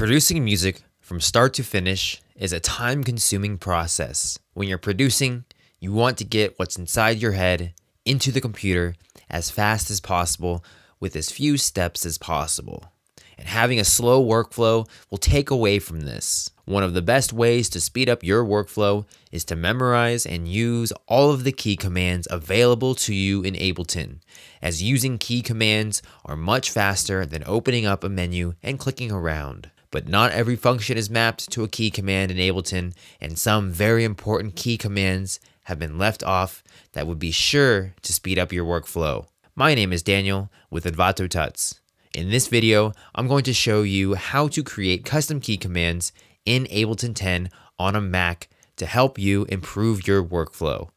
Producing music from start to finish is a time consuming process. When you're producing, you want to get what's inside your head into the computer as fast as possible with as few steps as possible. And having a slow workflow will take away from this. One of the best ways to speed up your workflow is to memorize and use all of the key commands available to you in Ableton, as using key commands are much faster than opening up a menu and clicking around but not every function is mapped to a key command in Ableton, and some very important key commands have been left off that would be sure to speed up your workflow. My name is Daniel with Envato Tuts. In this video, I'm going to show you how to create custom key commands in Ableton 10 on a Mac to help you improve your workflow.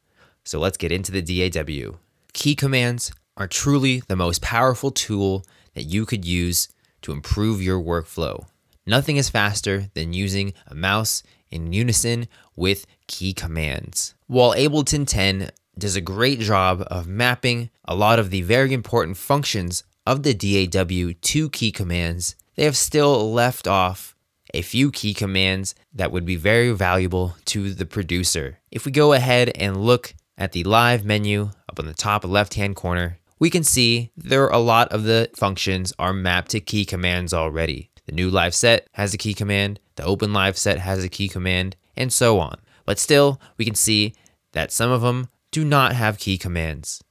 So let's get into the DAW. Key commands are truly the most powerful tool that you could use to improve your workflow. Nothing is faster than using a mouse in unison with key commands. While Ableton 10 does a great job of mapping a lot of the very important functions of the DAW to key commands, they have still left off a few key commands that would be very valuable to the producer. If we go ahead and look at the live menu up on the top left hand corner, we can see there are a lot of the functions are mapped to key commands already. The new live set has a key command, the open live set has a key command, and so on. But still, we can see that some of them do not have key commands.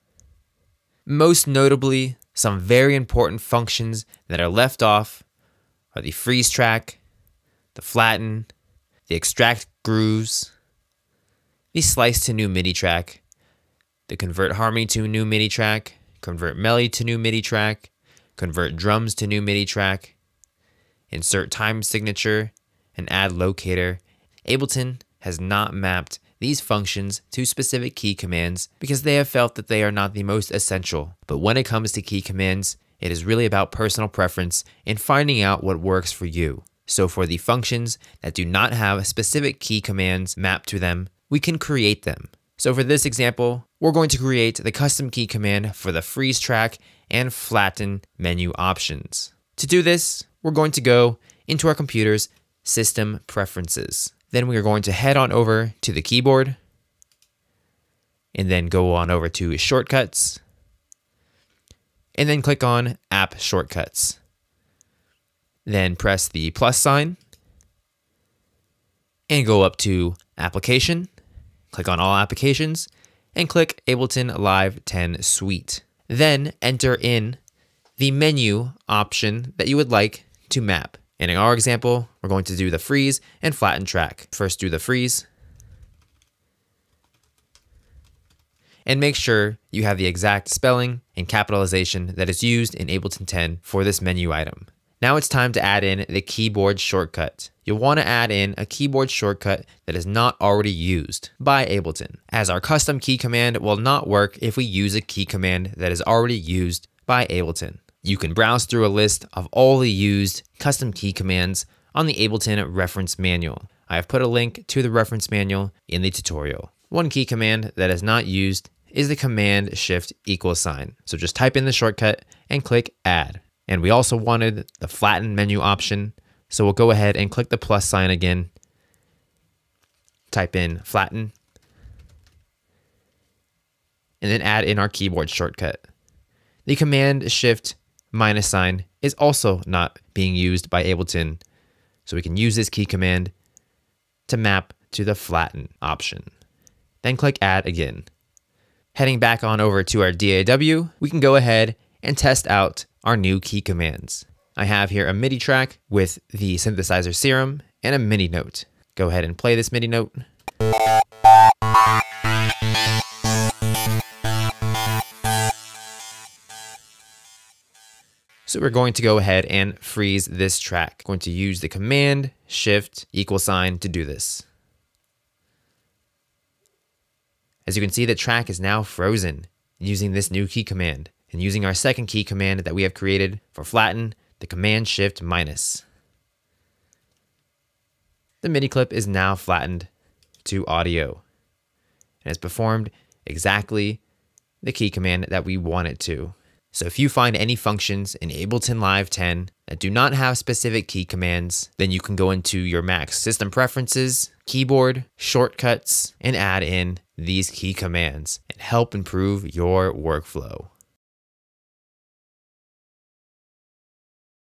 Most notably, some very important functions that are left off are the freeze track, the flatten, the extract grooves, the slice to new MIDI track, the convert harmony to new MIDI track, convert melody to new MIDI track, convert drums to new MIDI track, insert time signature, and add locator, Ableton has not mapped these functions to specific key commands because they have felt that they are not the most essential. But when it comes to key commands, it is really about personal preference and finding out what works for you. So for the functions that do not have specific key commands mapped to them, we can create them. So for this example, we're going to create the custom key command for the freeze track and flatten menu options. To do this, we're going to go into our computer's system preferences. Then we are going to head on over to the keyboard and then go on over to shortcuts and then click on app shortcuts. Then press the plus sign and go up to application, click on all applications and click Ableton Live 10 Suite. Then enter in the menu option that you would like to map. And in our example, we're going to do the freeze and flatten track. First do the freeze. And make sure you have the exact spelling and capitalization that is used in Ableton 10 for this menu item. Now it's time to add in the keyboard shortcut. You'll want to add in a keyboard shortcut that is not already used by Ableton, as our custom key command will not work if we use a key command that is already used by Ableton. You can browse through a list of all the used custom key commands on the Ableton reference manual. I have put a link to the reference manual in the tutorial. One key command that is not used is the command shift equal sign. So just type in the shortcut and click add. And we also wanted the flatten menu option. So we'll go ahead and click the plus sign again. Type in flatten. And then add in our keyboard shortcut. The command shift minus sign is also not being used by Ableton. So we can use this key command to map to the flatten option. Then click add again. Heading back on over to our DAW, we can go ahead and test out our new key commands. I have here a MIDI track with the synthesizer serum and a MIDI note. Go ahead and play this MIDI note. So we're going to go ahead and freeze this track. going to use the command shift equal sign to do this. As you can see, the track is now frozen using this new key command and using our second key command that we have created for flatten, the command shift minus. The MIDI clip is now flattened to audio and has performed exactly the key command that we want it to. So if you find any functions in Ableton Live 10 that do not have specific key commands, then you can go into your Mac's system preferences, keyboard, shortcuts, and add in these key commands and help improve your workflow.